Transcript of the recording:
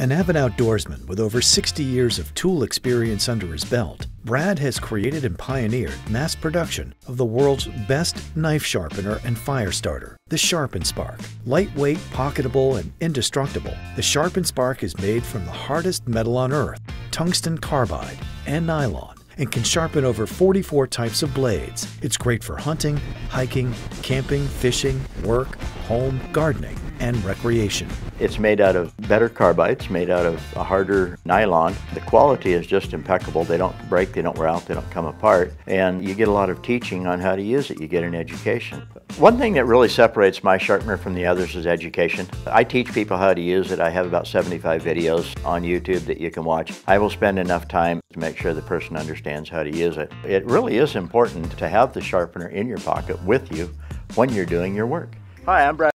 An avid outdoorsman with over 60 years of tool experience under his belt, Brad has created and pioneered mass production of the world's best knife sharpener and fire starter, the Sharp 'n Spark. Lightweight, pocketable, and indestructible, the Sharp 'n Spark is made from the hardest metal on earth, tungsten carbide, and nylon and can sharpen over 44 types of blades. It's great for hunting, hiking, camping, fishing, work, home, gardening, and recreation. It's made out of better carbides, made out of a harder nylon. The quality is just impeccable. They don't break, they don't wear out, they don't come apart. And you get a lot of teaching on how to use it. You get an education. One thing that really separates my sharpener from the others is education. I teach people how to use it. I have about 75 videos on YouTube that you can watch. I will spend enough time to make sure the person understands how to use it. It really is important to have the sharpener in your pocket with you when you're doing your work. Hi, I'm Brad.